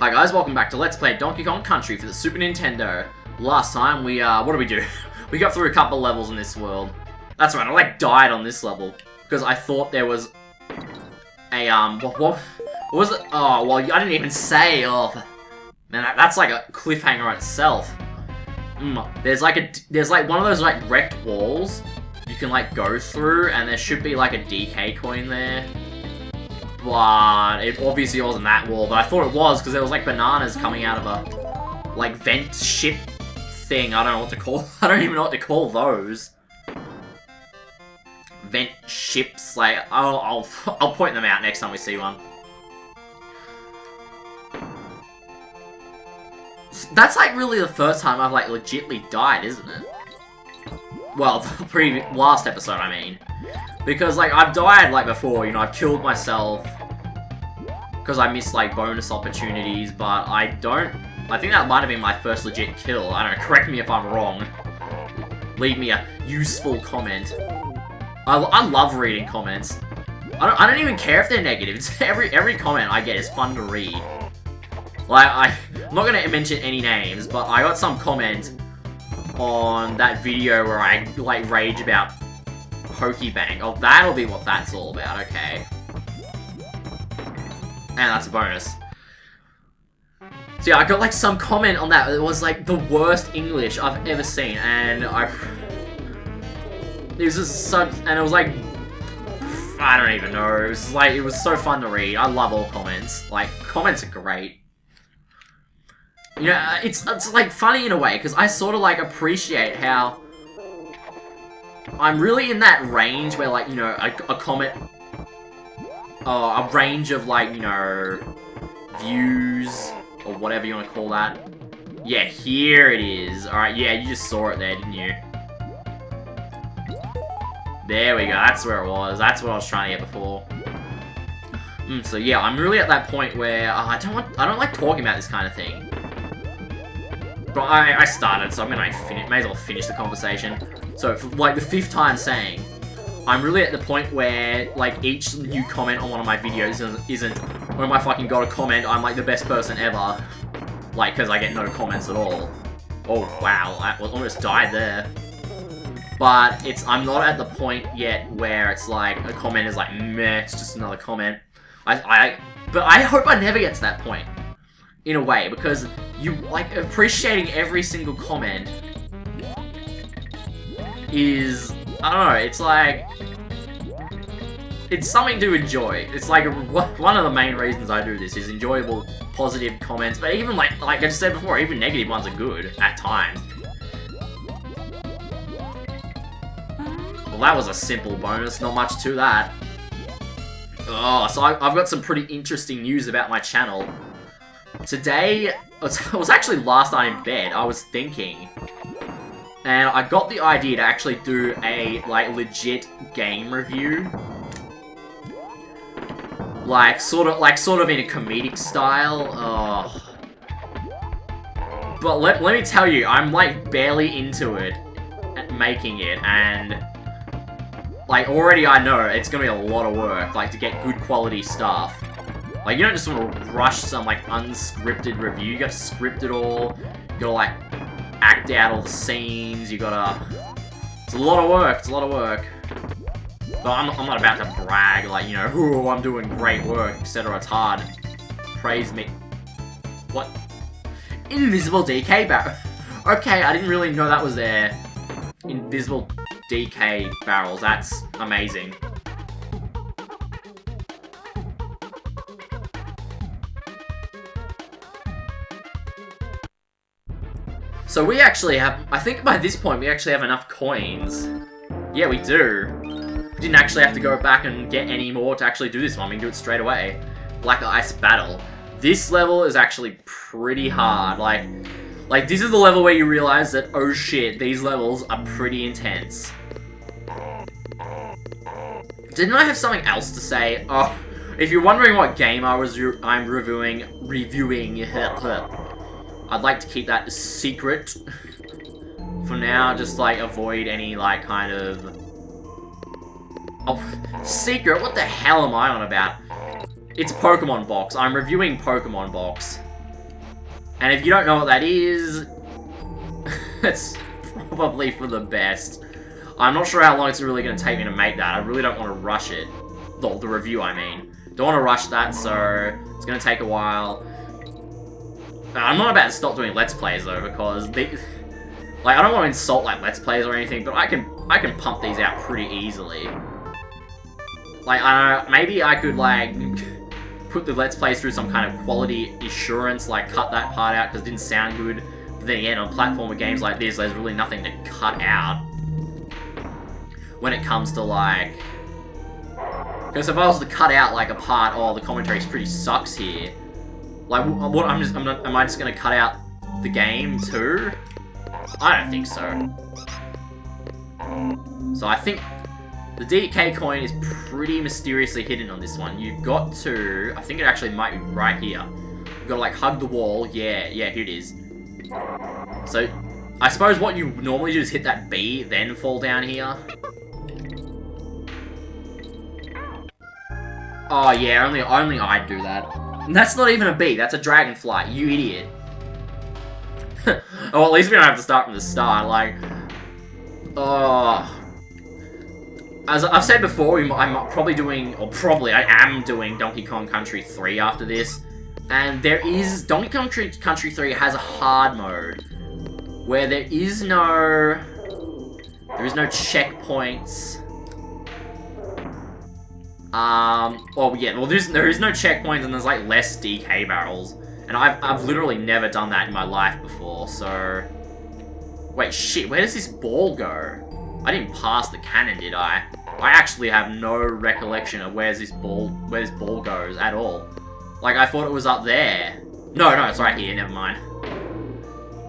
Hi guys, welcome back to Let's Play Donkey Kong Country for the Super Nintendo. Last time we, uh, what did we do? we got through a couple levels in this world. That's right, I like died on this level. Because I thought there was a, um, what, what, what was it? Oh, well, I didn't even say, oh, man, that, that's like a cliffhanger itself. Mm, there's like a, there's like one of those like wrecked walls you can like go through, and there should be like a DK coin there but it obviously wasn't that wall, but I thought it was because there was like bananas coming out of a like vent ship thing. I don't know what to call. I don't even know what to call those. Vent ships, like I'll I'll I'll point them out next time we see one. That's like really the first time I've like legitly died, isn't it? Well, the previous last episode, I mean. Because, like, I've died, like, before, you know, I've killed myself because I missed, like, bonus opportunities, but I don't... I think that might have been my first legit kill. I don't know, correct me if I'm wrong. Leave me a useful comment. I, I love reading comments. I don't, I don't even care if they're negative. Every every comment I get is fun to read. Like, I, I'm not going to mention any names, but I got some comment on that video where I, like, rage about Pokebang. Oh, that'll be what that's all about, okay. And that's a bonus. So yeah, I got like some comment on that. It was like the worst English I've ever seen, and I... It was just so... And it was like... I don't even know. It was like, it was so fun to read. I love all comments. Like, comments are great. You know, it's, it's like funny in a way, because I sort of like appreciate how I'm really in that range where, like, you know, a, a comment... Uh, a range of, like, you know, views, or whatever you want to call that. Yeah, here it is. Alright, yeah, you just saw it there, didn't you? There we go, that's where it was. That's what I was trying to get before. Mm, so yeah, I'm really at that point where uh, I don't want, I don't like talking about this kind of thing. But I, I started, so I'm gonna finish, may as well finish the conversation. So, for, like, the fifth time saying, I'm really at the point where, like, each new comment on one of my videos isn't, when I fucking got a comment, I'm, like, the best person ever. Like, because I get no comments at all. Oh, wow, I almost died there. But, it's, I'm not at the point yet where it's, like, a comment is like, meh, it's just another comment. I, I, but I hope I never get to that point. In a way, because you, like, appreciating every single comment is, I don't know, it's like, it's something to enjoy. It's like, one of the main reasons I do this is enjoyable, positive comments, but even like, like I just said before, even negative ones are good, at times. Well, that was a simple bonus, not much to that. Oh, so I, I've got some pretty interesting news about my channel. Today, it was actually last night in bed, I was thinking, and I got the idea to actually do a, like, legit game review. Like, sort of, like, sort of in a comedic style. Oh. But let, let me tell you, I'm, like, barely into it, at making it, and... Like, already I know it's gonna be a lot of work, like, to get good quality stuff. Like, you don't just want to rush some, like, unscripted review. You gotta script it all. You gotta, like, act out all the scenes, you gotta... It's a lot of work, it's a lot of work. But I'm, I'm not about to brag, like, you know, oh, I'm doing great work, etc. It's hard. Praise me. What? Invisible DK barrel. Okay, I didn't really know that was there. Invisible DK barrels, that's amazing. So we actually have, I think by this point we actually have enough coins. Yeah, we do. We didn't actually have to go back and get any more to actually do this one. We can do it straight away. Black Ice Battle. This level is actually pretty hard. Like, like this is the level where you realize that, oh shit, these levels are pretty intense. Didn't I have something else to say? Oh, if you're wondering what game I was re I'm reviewing, reviewing, I'd like to keep that secret. For now, just like avoid any like kind of... Oh, secret? What the hell am I on about? It's Pokemon Box. I'm reviewing Pokemon Box. And if you don't know what that is, it's probably for the best. I'm not sure how long it's really going to take me to make that. I really don't want to rush it. The, the review, I mean. Don't want to rush that, so it's going to take a while. I'm not about to stop doing Let's Plays, though, because. Like, I don't want to insult, like, Let's Plays or anything, but I can I can pump these out pretty easily. Like, I don't know, maybe I could, like, put the Let's Plays through some kind of quality assurance, like, cut that part out because it didn't sound good. But then again, on platformer games like this, there's really nothing to cut out. When it comes to, like... Because if I was to cut out, like, a part, oh, the commentary pretty sucks here. Like, what, I'm just, I'm not, am I just gonna cut out the game, too? I don't think so. So I think the DK coin is pretty mysteriously hidden on this one. You've got to... I think it actually might be right here. You've got to, like, hug the wall. Yeah, yeah, here it is. So, I suppose what you normally do is hit that B, then fall down here. Oh, yeah, only, only I'd do that. That's not even a bee, that's a dragonfly, you idiot. oh, at least we don't have to start from the start, like... Oh... As I've said before, I'm probably doing, or probably, I am doing Donkey Kong Country 3 after this. And there is, Donkey Kong Country 3 has a hard mode, where there is no, there is no checkpoints. Um, well, yeah, well, there's, there is no checkpoints and there's, like, less DK barrels. And I've, I've literally never done that in my life before, so... Wait, shit, where does this ball go? I didn't pass the cannon, did I? I actually have no recollection of where's this ball, where this ball goes at all. Like, I thought it was up there. No, no, it's right here, never mind.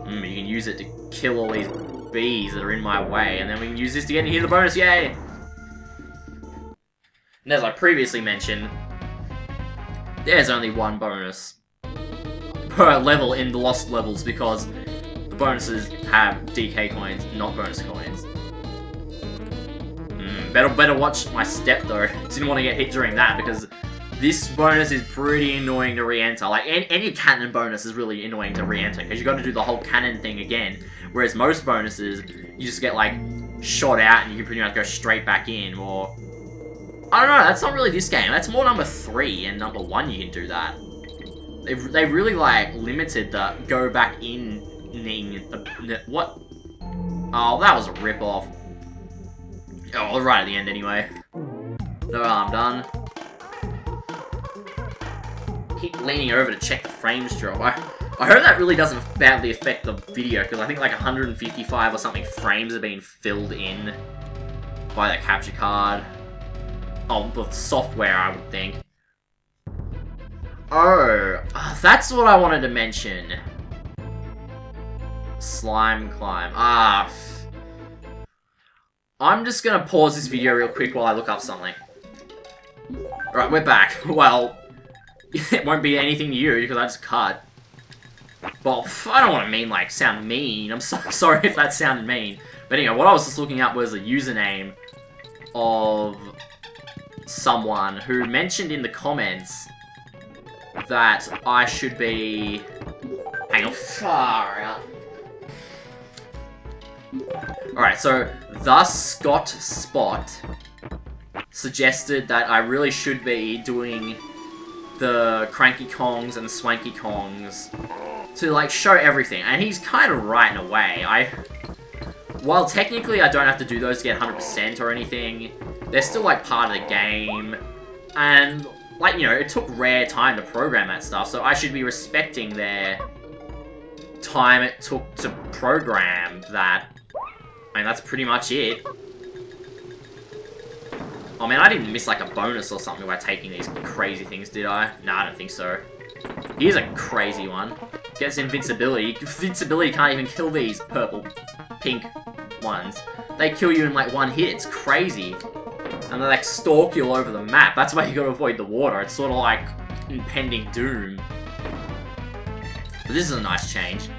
Mm, you can use it to kill all these bees that are in my way, and then we can use this to get into the bonus, yay! And as I previously mentioned, there's only one bonus per level in the Lost levels because the bonuses have DK coins, not bonus coins. Hmm, better, better watch my step though. Didn't want to get hit during that because this bonus is pretty annoying to re-enter. Like, any, any, cannon bonus is really annoying to re-enter because you got to do the whole cannon thing again. Whereas most bonuses, you just get, like, shot out and you can pretty much go straight back in, or... I don't know, that's not really this game. That's more number 3 and number 1 you can do that. They've, they've really, like, limited the go back in... Uh, what? Oh, that was a rip-off. Oh, right at the end anyway. No harm done. Keep leaning over to check the frames drop. I, I hope that really doesn't badly affect the video, because I think like 155 or something frames have been filled in by that capture card. Oh, the software, I would think. Oh, that's what I wanted to mention. Slime climb. Ah, I'm just gonna pause this video real quick while I look up something. Right, we're back. Well, it won't be anything to you because I just cut. Well, I don't want to mean, like, sound mean. I'm so sorry if that sounded mean. But anyway, what I was just looking up was a username of someone who mentioned in the comments that I should be... Hang on. Alright, so the Scott Spot suggested that I really should be doing the Cranky Kongs and the Swanky Kongs to, like, show everything. And he's kind of right in a way. I... While technically I don't have to do those to get 100% or anything, they're still, like, part of the game. And, like, you know, it took rare time to program that stuff, so I should be respecting their time it took to program that I mean, that's pretty much it. Oh man, I didn't miss like a bonus or something by taking these crazy things, did I? No, I don't think so. Here's a crazy one. Gets invincibility. Invincibility can't even kill these purple, pink ones. They kill you in like one hit. It's crazy. And they like stalk you all over the map. That's why you gotta avoid the water. It's sort of like impending doom. But this is a nice change.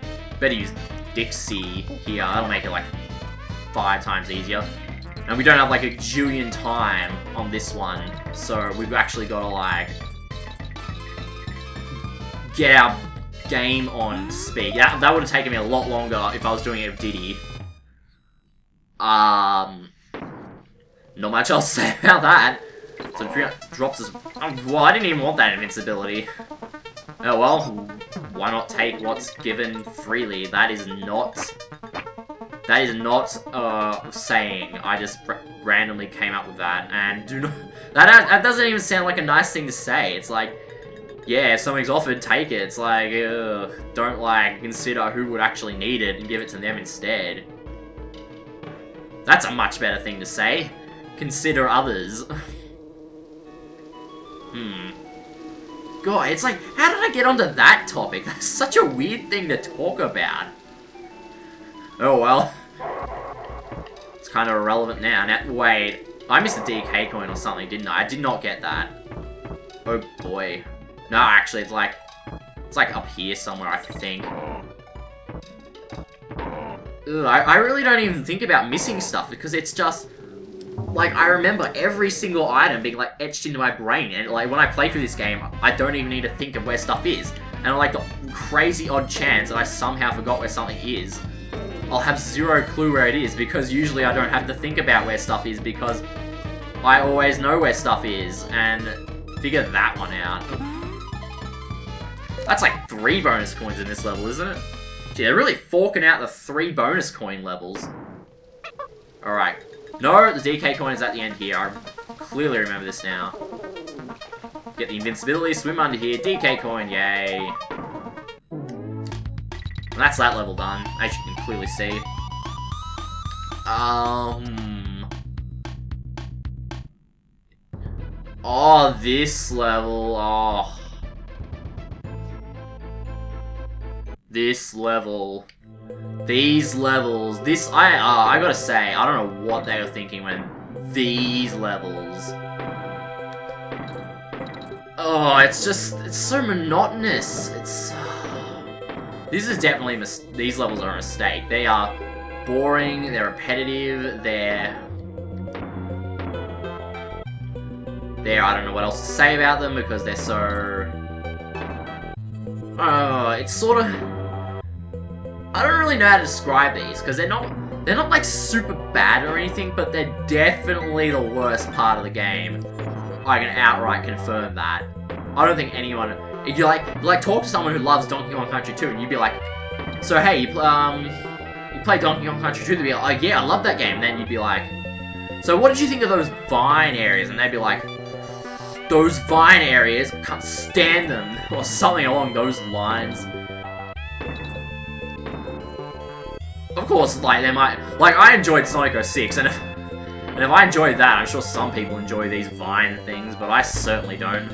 Better use Dixie here. That'll make it like five times easier. And we don't have like a jillion time on this one, so we've actually got to like get our game on speed. That, that would have taken me a lot longer if I was doing it with Diddy. Um, not much else to say about that. So drops his... Oh, well, I didn't even want that invincibility. Oh well, why not take what's given freely? That is not... That is not uh, saying. I just randomly came up with that, and do not... That, that doesn't even sound like a nice thing to say. It's like, yeah, if something's offered, take it. It's like, ugh, don't like consider who would actually need it and give it to them instead. That's a much better thing to say. Consider others. hmm. God, it's like, how did I get onto that topic? That's such a weird thing to talk about. Oh well. It's kind of irrelevant now. Now, wait. I missed a DK coin or something, didn't I? I did not get that. Oh boy. No, actually, it's like... It's like up here somewhere, I think. Ugh, I, I really don't even think about missing stuff because it's just... Like, I remember every single item being, like, etched into my brain. And, like, when I play through this game, I don't even need to think of where stuff is. And, like, the crazy odd chance that I somehow forgot where something is, I'll have zero clue where it is because usually I don't have to think about where stuff is because I always know where stuff is and figure that one out. That's like three bonus coins in this level, isn't it? Gee, they're really forking out the three bonus coin levels. Alright. No, the DK coin is at the end here. I clearly remember this now. Get the invincibility, swim under here, DK coin, yay. And that's that level done, as you can clearly see. Um... Oh, this level, oh... This level. These levels. This, I, uh, I gotta say, I don't know what they were thinking when these levels. Oh, it's just, it's so monotonous. It's, this is definitely, these levels are a mistake. They are boring, they're repetitive, they're... They're, I don't know what else to say about them because they're so... Oh, it's sort of... I don't really know how to describe these, because they're not they're not like super bad or anything, but they're definitely the worst part of the game. I can outright confirm that. I don't think anyone if you like like talk to someone who loves Donkey Kong Country 2 and you'd be like, so hey, you um you play Donkey Kong Country 2, they'd be like, yeah, I love that game. And then you'd be like, so what did you think of those vine areas? And they'd be like, those vine areas, can't stand them, or something along those lines. Course, like, they might... Like, I enjoyed Sonic 06, and if, and if I enjoyed that, I'm sure some people enjoy these Vine things, but I certainly don't.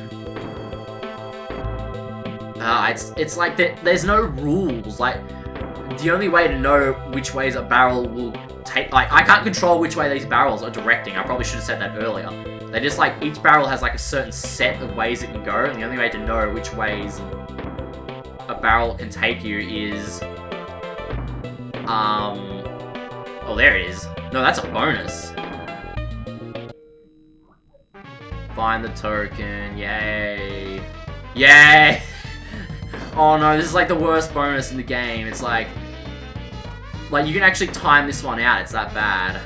Uh, it's, it's like, there, there's no rules, like, the only way to know which ways a barrel will take... Like, I can't control which way these barrels are directing, I probably should have said that earlier. They just, like, each barrel has, like, a certain set of ways it can go, and the only way to know which ways a barrel can take you is um... Oh, there it is. No, that's a bonus. Find the token. Yay. Yay! oh no, this is like the worst bonus in the game. It's like... Like, you can actually time this one out. It's that bad.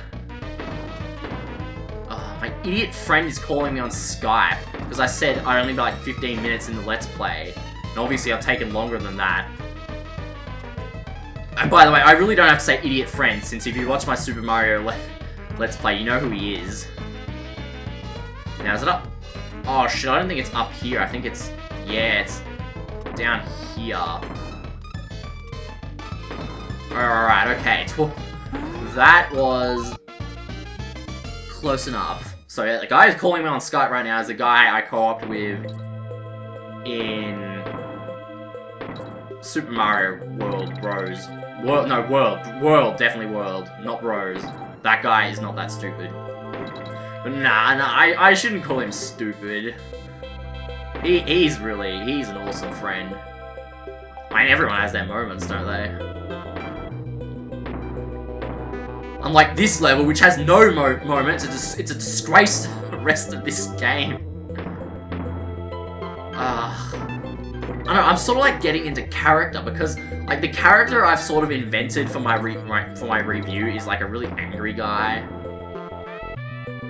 Oh, my idiot friend is calling me on Skype. Because I said I'd only be like 15 minutes in the Let's Play. And obviously I've taken longer than that. And by the way, I really don't have to say idiot friend, since if you watch my Super Mario Le Let's Play, you know who he is. Now, is it up? Oh, shit, I don't think it's up here. I think it's... Yeah, it's down here. Alright, okay. That was close enough. So, yeah, the guy who's calling me on Skype right now is the guy I co-opted with in Super Mario World Bros. World, no, World. World, definitely World. Not Bros. That guy is not that stupid. But nah, nah, I, I shouldn't call him stupid. He, he's really, he's an awesome friend. I mean, everyone has their moments, don't they? Unlike this level, which has no mo moments, it's a, it's a disgrace to the rest of this game. Ah. Uh, I know, I'm sort of like getting into character because like the character I've sort of invented for my, my for my review is like a really angry guy.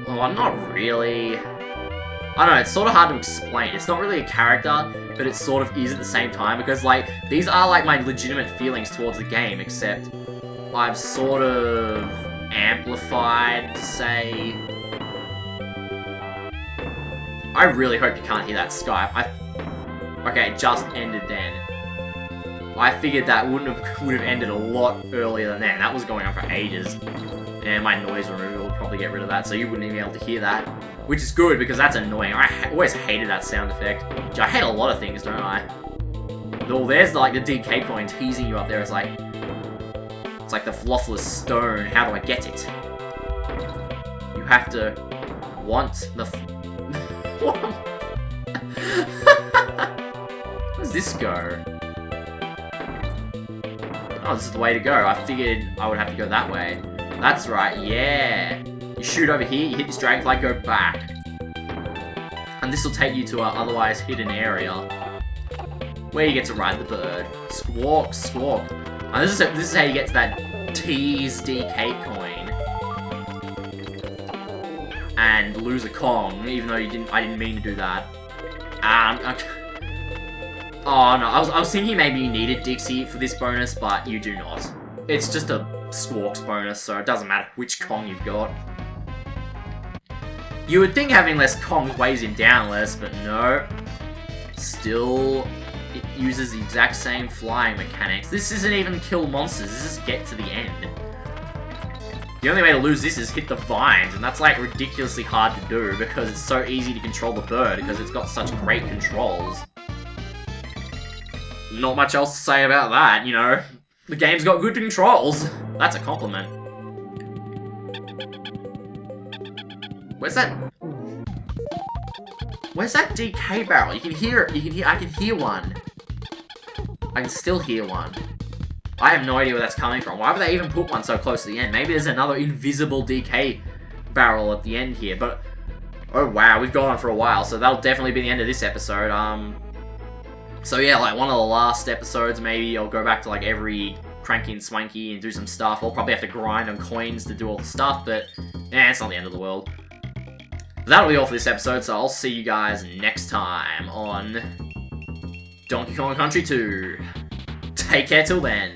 Well, I'm not really. I don't know, it's sort of hard to explain. It's not really a character, but it sort of is at the same time because like these are like my legitimate feelings towards the game, except I've sort of amplified to say. I really hope you can't hear that Skype. I Okay, it just ended then. I figured that wouldn't have would have ended a lot earlier than that. That was going on for ages. And my noise removal will probably get rid of that, so you wouldn't even be able to hear that. Which is good, because that's annoying. I ha always hated that sound effect. I hate a lot of things, don't I? Oh, there's like the DK coin teasing you up there. It's like... It's like the Flothless Stone. How do I get it? You have to want the... This go? Oh, this is the way to go. I figured I would have to go that way. That's right, yeah. You shoot over here, you hit this dragonfly, go back. And this will take you to an otherwise hidden area. Where you get to ride the bird. Squawk, squawk. And this is, this is how you get to that tease DK coin. And lose a Kong, even though you didn't I didn't mean to do that. Um, okay. Oh no, I was, I was thinking maybe you needed Dixie for this bonus, but you do not. It's just a Squawks bonus, so it doesn't matter which Kong you've got. You would think having less Kong weighs him down less, but no. Still, it uses the exact same flying mechanics. This isn't even kill monsters, this is get to the end. The only way to lose this is hit the vines, and that's like ridiculously hard to do because it's so easy to control the bird because it's got such great controls not much else to say about that, you know. The game's got good controls. That's a compliment. Where's that? Where's that DK barrel? You can hear. You can hear. I can hear one. I can still hear one. I have no idea where that's coming from. Why would they even put one so close to the end? Maybe there's another invisible DK barrel at the end here, but... Oh wow, we've gone on for a while, so that'll definitely be the end of this episode. Um, so yeah, like one of the last episodes, maybe I'll go back to like every cranky and swanky and do some stuff. I'll probably have to grind on coins to do all the stuff, but eh, it's not the end of the world. That'll be all for this episode, so I'll see you guys next time on Donkey Kong Country 2. Take care till then.